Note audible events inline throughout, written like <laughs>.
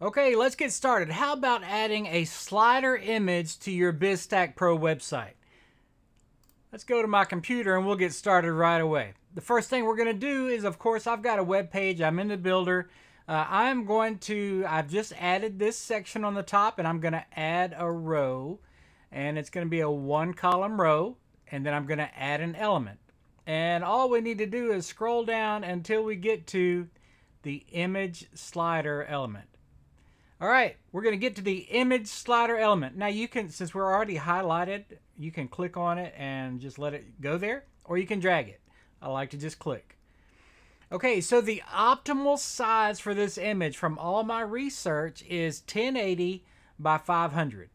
Okay, let's get started. How about adding a slider image to your BizStack Pro website? Let's go to my computer and we'll get started right away. The first thing we're going to do is, of course, I've got a web page. I'm in the builder. Uh, I'm going to, I've just added this section on the top and I'm going to add a row and it's going to be a one column row and then I'm going to add an element. And all we need to do is scroll down until we get to the image slider element. All right, we're going to get to the image slider element. Now you can, since we're already highlighted, you can click on it and just let it go there, or you can drag it. I like to just click. Okay, so the optimal size for this image from all my research is 1080 by 500.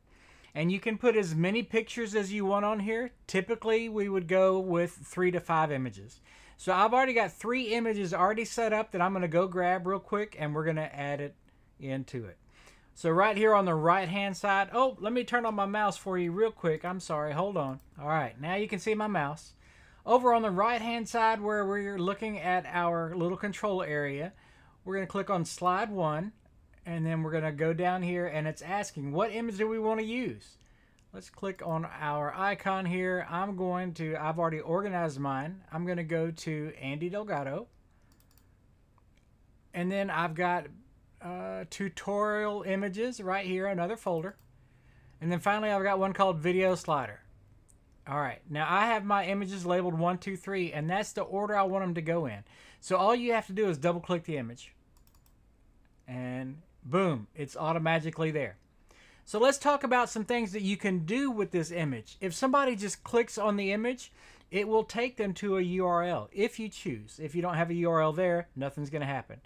And you can put as many pictures as you want on here. Typically, we would go with three to five images. So I've already got three images already set up that I'm going to go grab real quick and we're going to add it into it. So right here on the right hand side, oh, let me turn on my mouse for you real quick. I'm sorry, hold on. All right, now you can see my mouse. Over on the right hand side where we're looking at our little control area, we're going to click on slide one and then we're going to go down here and it's asking what image do we want to use. Let's click on our icon here. I'm going to, I've already organized mine. I'm going to go to Andy Delgado. And then I've got uh, tutorial images right here, another folder. And then finally, I've got one called video slider. All right, now I have my images labeled one, two, three, and that's the order I want them to go in. So all you have to do is double click the image and boom, it's automatically there. So let's talk about some things that you can do with this image. If somebody just clicks on the image, it will take them to a URL if you choose. If you don't have a URL there, nothing's going to happen.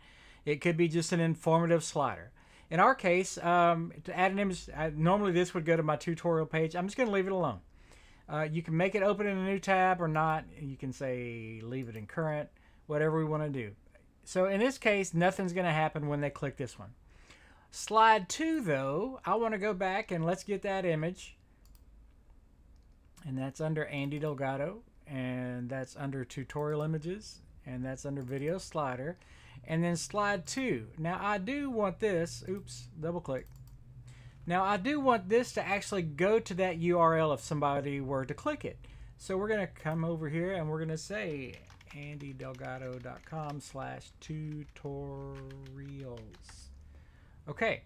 It could be just an informative slider. In our case, um, to add an image, normally this would go to my tutorial page. I'm just going to leave it alone. Uh, you can make it open in a new tab or not. You can say leave it in current, whatever we want to do. So in this case, nothing's going to happen when they click this one. Slide 2, though, I want to go back and let's get that image. And that's under Andy Delgado. And that's under Tutorial Images. And that's under Video Slider and then slide two. Now I do want this, oops, double click. Now I do want this to actually go to that URL if somebody were to click it. So we're going to come over here and we're going to say andydelgado.com slash tutorials. Okay,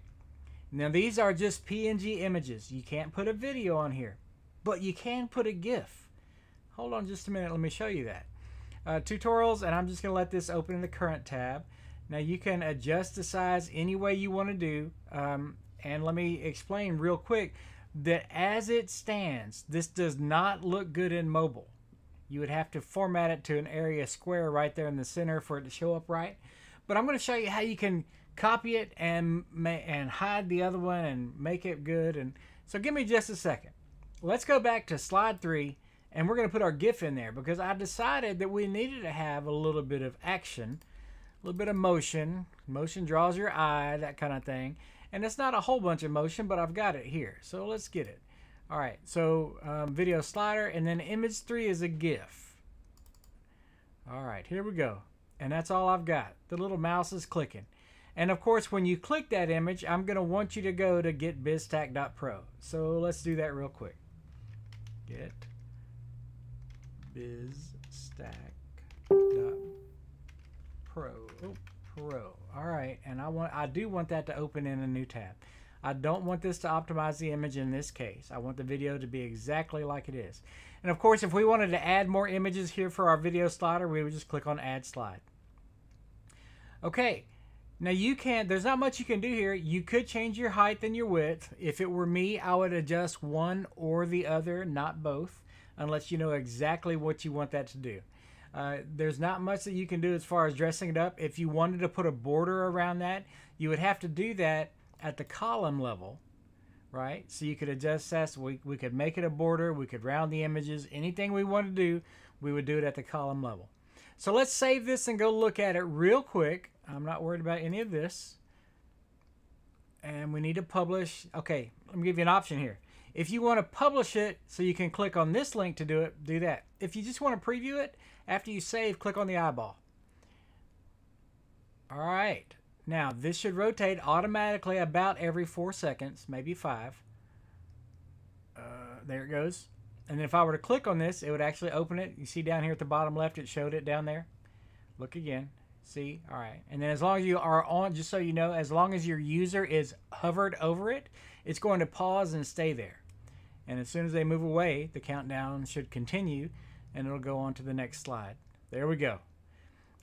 now these are just PNG images. You can't put a video on here, but you can put a GIF. Hold on just a minute, let me show you that uh, tutorials and I'm just going to let this open in the current tab. Now you can adjust the size any way you want to do um, and let me explain real quick that as it stands this does not look good in mobile. You would have to format it to an area square right there in the center for it to show up right. But I'm going to show you how you can copy it and and hide the other one and make it good and so give me just a second. Let's go back to slide 3 and we're going to put our GIF in there because I decided that we needed to have a little bit of action, a little bit of motion. Motion draws your eye, that kind of thing. And it's not a whole bunch of motion, but I've got it here. So let's get it. All right, so um, video slider, and then image three is a GIF. All right, here we go. And that's all I've got. The little mouse is clicking. And of course, when you click that image, I'm going to want you to go to getbizstack.pro. So let's do that real quick. Get bizstack.pro. Oh, pro. All right, and I want I do want that to open in a new tab. I don't want this to optimize the image in this case. I want the video to be exactly like it is. And of course, if we wanted to add more images here for our video slider, we would just click on Add Slide. Okay, now you can't. there's not much you can do here. You could change your height and your width. If it were me, I would adjust one or the other, not both unless you know exactly what you want that to do. Uh, there's not much that you can do as far as dressing it up. If you wanted to put a border around that, you would have to do that at the column level, right? So you could adjust that. We, we could make it a border. We could round the images. Anything we want to do, we would do it at the column level. So let's save this and go look at it real quick. I'm not worried about any of this. And we need to publish. Okay, let me give you an option here. If you want to publish it so you can click on this link to do it, do that. If you just want to preview it, after you save, click on the eyeball. All right. Now, this should rotate automatically about every four seconds, maybe five. Uh, there it goes. And then if I were to click on this, it would actually open it. You see down here at the bottom left, it showed it down there. Look again. See? All right. And then as long as you are on, just so you know, as long as your user is hovered over it, it's going to pause and stay there. And as soon as they move away, the countdown should continue and it'll go on to the next slide. There we go.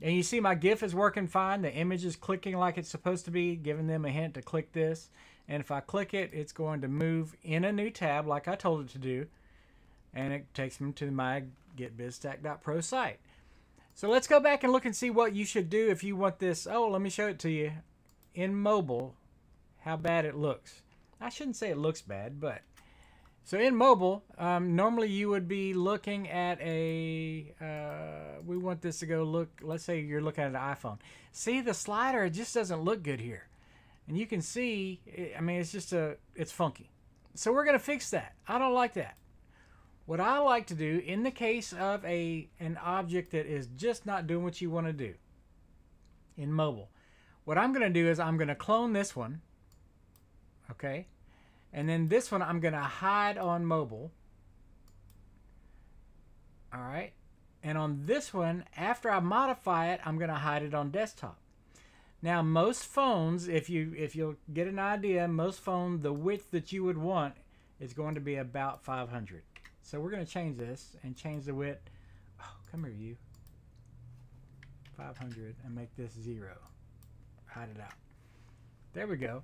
And you see my GIF is working fine. The image is clicking like it's supposed to be, giving them a hint to click this. And if I click it, it's going to move in a new tab like I told it to do. And it takes them to my getbizstack.pro site. So let's go back and look and see what you should do if you want this. Oh, let me show it to you in mobile, how bad it looks. I shouldn't say it looks bad, but so in mobile, um, normally you would be looking at a, uh, we want this to go look, let's say you're looking at an iPhone. See the slider, it just doesn't look good here. And you can see, I mean, it's just a, it's funky. So we're going to fix that. I don't like that. What I like to do in the case of a an object that is just not doing what you want to do in mobile, what I'm going to do is I'm going to clone this one. Okay. And then this one I'm going to hide on mobile. All right. And on this one, after I modify it, I'm going to hide it on desktop. Now, most phones, if you if you'll get an idea, most phone the width that you would want is going to be about 500. So we're going to change this and change the width. Oh, come here, you. 500 and make this zero. Hide it out. There we go.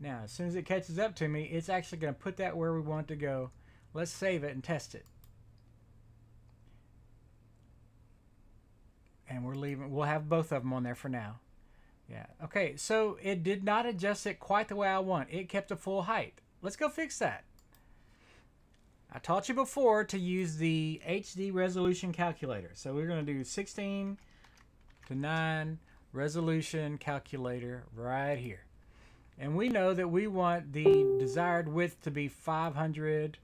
Now, as soon as it catches up to me, it's actually going to put that where we want to go. Let's save it and test it. And we're leaving, we'll have both of them on there for now. Yeah, okay, so it did not adjust it quite the way I want. It kept a full height. Let's go fix that. I taught you before to use the HD resolution calculator. So we're going to do 16 to 9 resolution calculator right here. And we know that we want the desired width to be 500.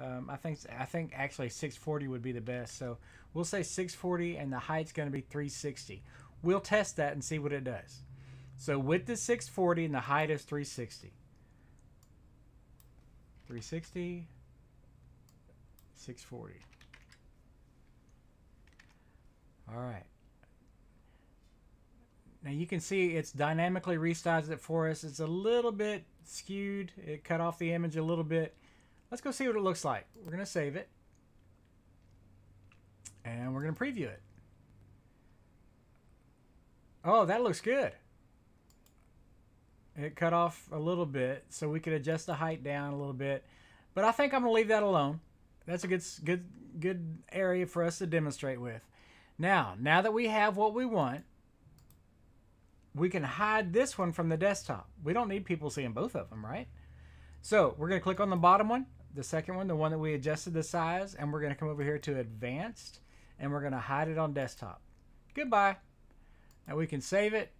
Um, I think I think actually 640 would be the best. So we'll say 640 and the height's going to be 360. We'll test that and see what it does. So width is 640 and the height is 360. 360, 640. All right. Now you can see it's dynamically resized it for us. It's a little bit skewed. It cut off the image a little bit. Let's go see what it looks like. We're going to save it. And we're going to preview it. Oh, that looks good. It cut off a little bit, so we could adjust the height down a little bit. But I think I'm going to leave that alone. That's a good, good, good area for us to demonstrate with. Now, now that we have what we want, we can hide this one from the desktop. We don't need people seeing both of them, right? So we're going to click on the bottom one, the second one, the one that we adjusted the size, and we're going to come over here to advanced, and we're going to hide it on desktop. Goodbye. Now we can save it,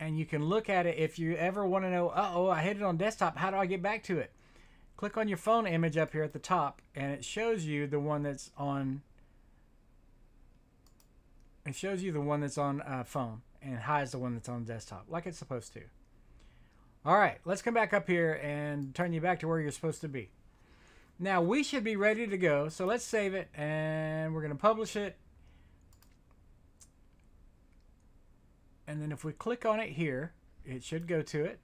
and you can look at it if you ever want to know, uh-oh, I hit it on desktop. How do I get back to it? Click on your phone image up here at the top, and it shows you the one that's on it shows you the one that's on uh, phone and hides the one that's on desktop, like it's supposed to. All right, let's come back up here and turn you back to where you're supposed to be. Now, we should be ready to go, so let's save it, and we're going to publish it. And then if we click on it here, it should go to it.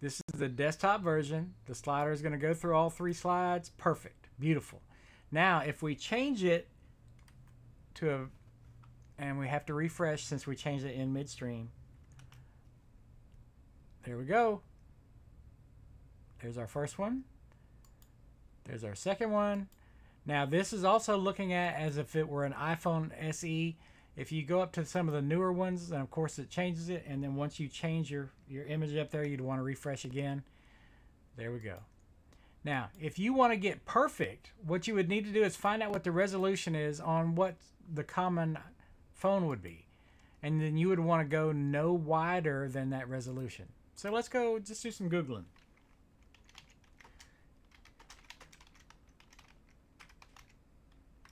This is the desktop version. The slider is going to go through all three slides. Perfect. Beautiful. Now, if we change it to a and we have to refresh since we changed it in midstream. There we go. There's our first one. There's our second one. Now this is also looking at as if it were an iPhone SE. If you go up to some of the newer ones, then of course it changes it. And then once you change your, your image up there, you'd want to refresh again. There we go. Now, if you want to get perfect, what you would need to do is find out what the resolution is on what the common phone would be. And then you would want to go no wider than that resolution. So let's go just do some Googling.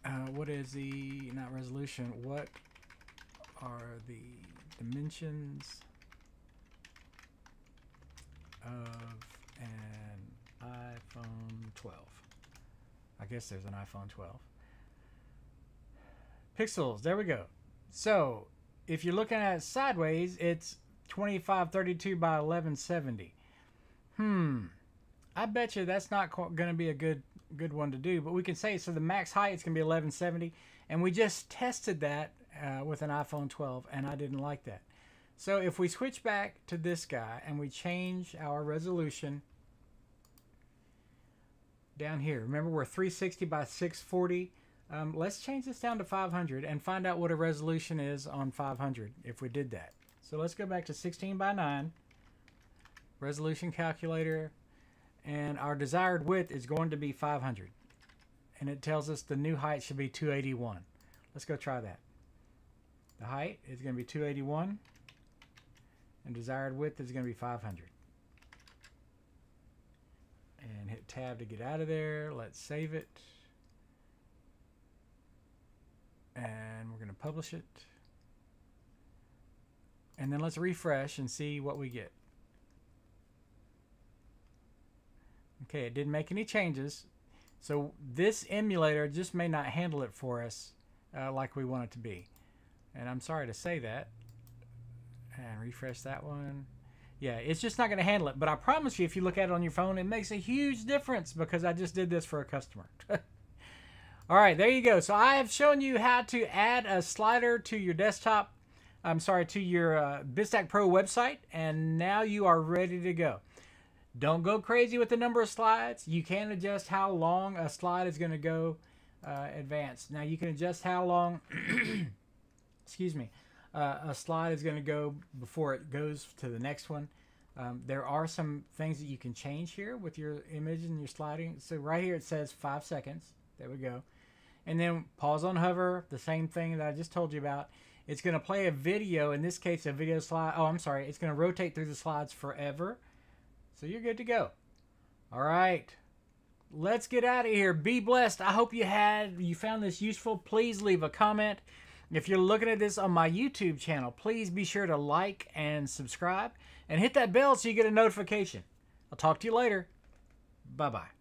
Uh, what is the, not resolution, what are the dimensions of an iPhone 12. I guess there's an iPhone 12. Pixels, there we go. So if you're looking at it sideways, it's 2532 by 1170. Hmm. I bet you that's not going to be a good good one to do, but we can say so the max height is going to be 1170 and we just tested that uh, with an iPhone 12 and I didn't like that. So if we switch back to this guy and we change our resolution down here, remember we're 360 by 640. Um, let's change this down to 500 and find out what a resolution is on 500 if we did that. So let's go back to 16 by 9, resolution calculator, and our desired width is going to be 500. And it tells us the new height should be 281. Let's go try that. The height is going to be 281 and desired width is going to be 500 and hit tab to get out of there let's save it and we're going to publish it and then let's refresh and see what we get okay it didn't make any changes so this emulator just may not handle it for us uh, like we want it to be and I'm sorry to say that and refresh that one. Yeah, it's just not going to handle it. But I promise you, if you look at it on your phone, it makes a huge difference because I just did this for a customer. <laughs> All right, there you go. So I have shown you how to add a slider to your desktop. I'm sorry, to your uh, BizStack Pro website, and now you are ready to go. Don't go crazy with the number of slides. You can adjust how long a slide is going to go uh, advanced. Now you can adjust how long, <clears throat> excuse me, uh, a slide is going to go before it goes to the next one. Um, there are some things that you can change here with your image and your sliding. So right here it says five seconds. There we go. And then pause on hover, the same thing that I just told you about. It's going to play a video, in this case a video slide. Oh, I'm sorry. It's going to rotate through the slides forever. So you're good to go. All right. Let's get out of here. Be blessed. I hope you had you found this useful. Please leave a comment. If you're looking at this on my YouTube channel, please be sure to like and subscribe and hit that bell so you get a notification. I'll talk to you later. Bye-bye.